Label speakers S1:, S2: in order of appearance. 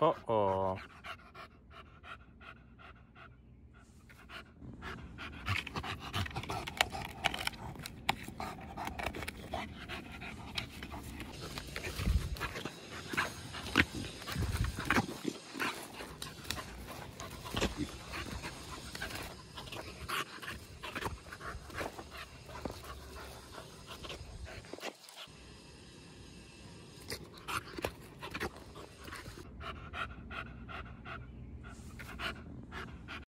S1: oh oh